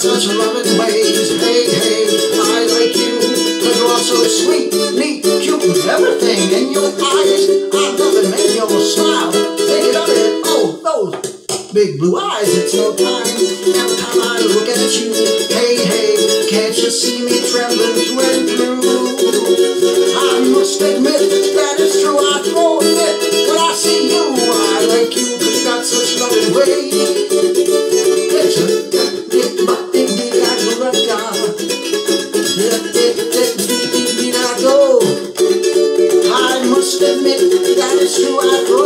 such loving ways. Hey, hey, I like you, cause you are so sweet, neat, cute, and everything. In your eyes, I love it, man, your smile. Of it, oh, those big blue eyes, it's no time. Every time I look at you, hey, hey, can't you see me trembling through and through? I must admit that it's true, I throw a fit when I see you. I like you, cause you got such loving ways. you I grow.